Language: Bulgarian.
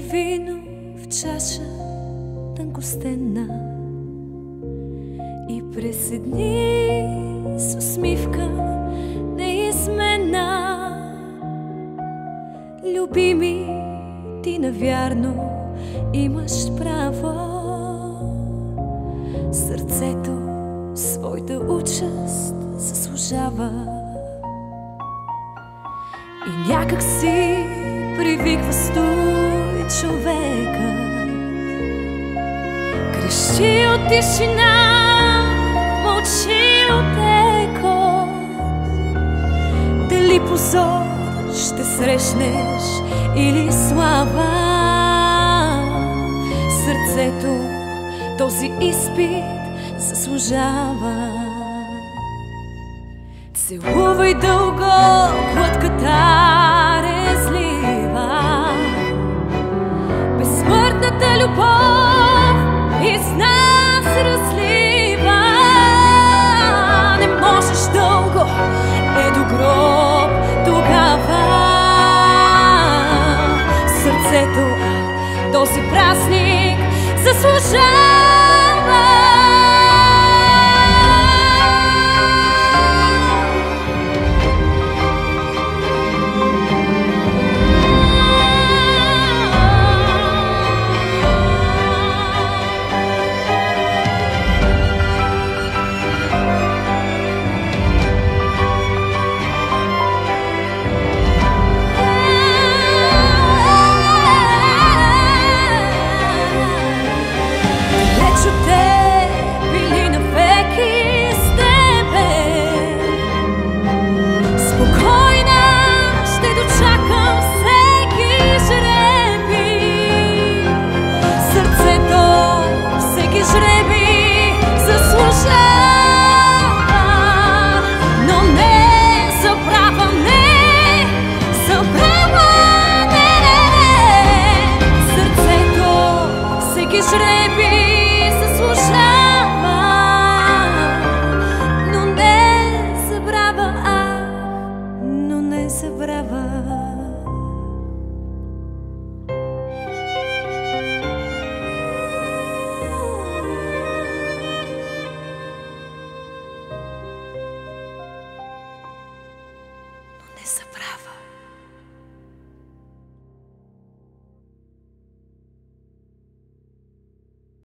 вино в чаша тънкостенна и през дни с усмивка неизменна. Любими, ти навярно имаш право. Сърцето своята участ заслужава. И някак си привиква стой човека. Крещи от тишина, мълчи от еко. Дали позор ще срещнеш или слава? Сърцето този изпит заслужава. Целувай дълго глътката Сърцето този празник заслужава. brava.